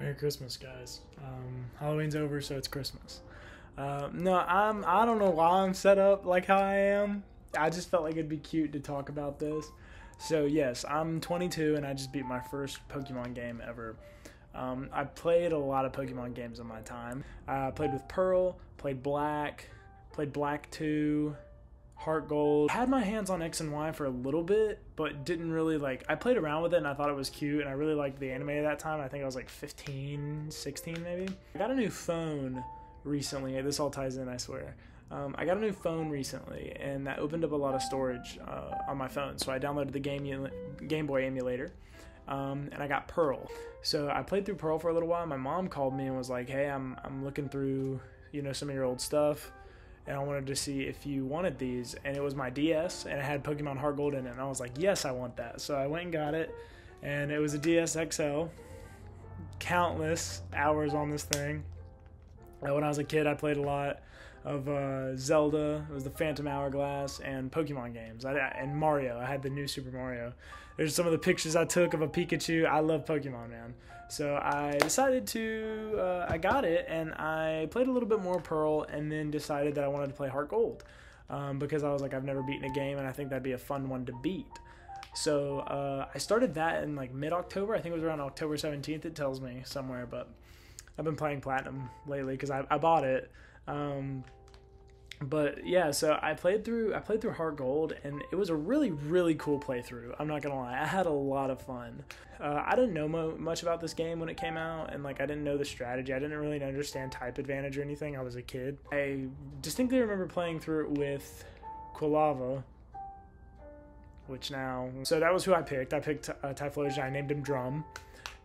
Merry Christmas, guys. Um, Halloween's over, so it's Christmas. Uh, no, I'm. I don't know why I'm set up like how I am. I just felt like it'd be cute to talk about this. So yes, I'm 22 and I just beat my first Pokemon game ever. Um, I played a lot of Pokemon games in my time. I played with Pearl, played Black, played Black 2, Heart Gold. Had my hands on X and Y for a little bit, but didn't really like. I played around with it and I thought it was cute, and I really liked the anime at that time. I think I was like 15, 16 maybe. I got a new phone recently. This all ties in, I swear. Um, I got a new phone recently, and that opened up a lot of storage uh, on my phone. So I downloaded the Game Game Boy emulator, um, and I got Pearl. So I played through Pearl for a little while. My mom called me and was like, "Hey, I'm I'm looking through you know some of your old stuff." And I wanted to see if you wanted these. And it was my DS, and it had Pokemon Heart Gold in it. And I was like, yes, I want that. So I went and got it, and it was a DS XL. Countless hours on this thing. When I was a kid, I played a lot of uh, Zelda. It was the Phantom Hourglass and Pokemon games. I, and Mario. I had the new Super Mario. There's some of the pictures I took of a Pikachu. I love Pokemon, man. So I decided to. Uh, I got it, and I played a little bit more Pearl, and then decided that I wanted to play Heart Gold um, because I was like, I've never beaten a game, and I think that'd be a fun one to beat. So uh, I started that in like mid October. I think it was around October 17th. It tells me somewhere, but I've been playing Platinum lately because I, I bought it. Um, but yeah, so I played through I played through Heart Gold, and it was a really really cool playthrough. I'm not gonna lie, I had a lot of fun. Uh, I didn't know mo- much about this game when it came out, and like I didn't know the strategy. I didn't really understand type advantage or anything. I was a kid. I distinctly remember playing through it with Quilava, which now so that was who I picked. I picked uh, Typhlosion. I named him Drum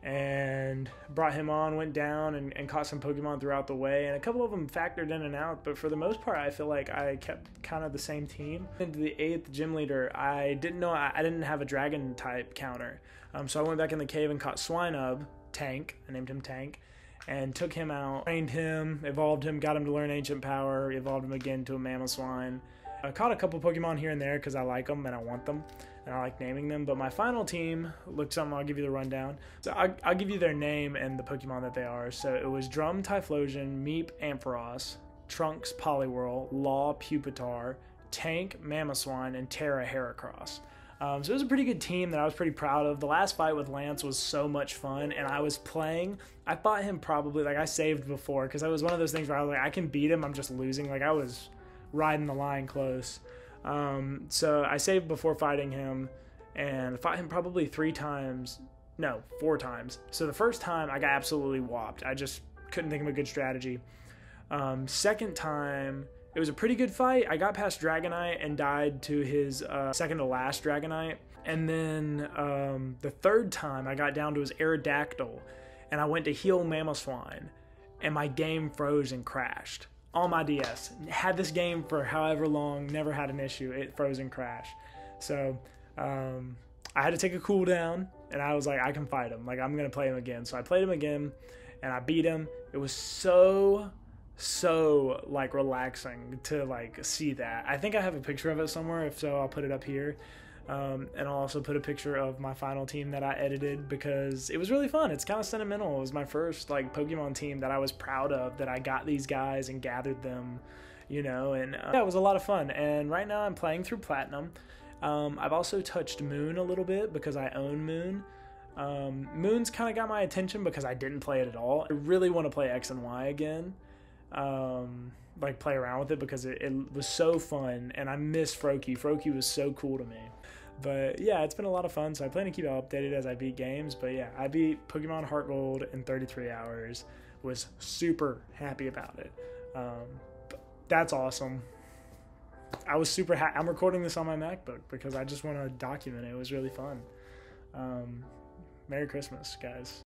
and brought him on, went down and, and caught some Pokemon throughout the way. And a couple of them factored in and out, but for the most part, I feel like I kept kind of the same team. Into the eighth gym leader, I didn't know I, I didn't have a dragon type counter. Um, so I went back in the cave and caught Swinub, Tank, I named him Tank, and took him out, trained him, evolved him, got him to learn Ancient Power, evolved him again to a Mamoswine. I caught a couple Pokemon here and there because I like them and I want them and I like naming them. But my final team looked something. I'll give you the rundown. So I, will give you their name and the Pokemon that they are. So it was Drum Typhlosion, Meep Ampharos, Trunks Poliwhirl, Law Pupitar, Tank Mamoswine, and Terra Heracross. Um, so it was a pretty good team that I was pretty proud of. The last fight with Lance was so much fun, and I was playing. I fought him probably like I saved before because I was one of those things where I was like, I can beat him. I'm just losing. Like I was riding the line close. Um, so I saved before fighting him and fought him probably three times. No, four times. So the first time I got absolutely whopped. I just couldn't think of a good strategy. Um, second time, it was a pretty good fight. I got past Dragonite and died to his uh, second to last Dragonite. And then um, the third time, I got down to his Aerodactyl and I went to heal Mamoswine and my game froze and crashed on my DS. Had this game for however long, never had an issue. It froze and crashed. So um, I had to take a cooldown, and I was like, I can fight him. Like I'm gonna play him again. So I played him again, and I beat him. It was so so like relaxing to like see that. I think I have a picture of it somewhere. If so, I'll put it up here. Um, and I'll also put a picture of my final team that I edited because it was really fun. It's kind of sentimental. It was my first like Pokemon team that I was proud of that I got these guys and gathered them, you know, and uh, yeah, it was a lot of fun. And right now I'm playing through Platinum. Um, I've also touched Moon a little bit because I own Moon. Um, Moon's kind of got my attention because I didn't play it at all. I really want to play X and Y again. Um, like play around with it because it, it was so fun and I miss Froakie. Froakie was so cool to me. But yeah, it's been a lot of fun. So I plan to keep it updated as I beat games. But yeah, I beat Pokemon Heart Gold in 33 hours. Was super happy about it. Um, that's awesome. I was super happy. I'm recording this on my MacBook because I just want to document it. It was really fun. Um, Merry Christmas, guys.